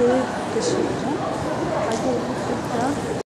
왜 드시는 거죠? 아이고, 좋다.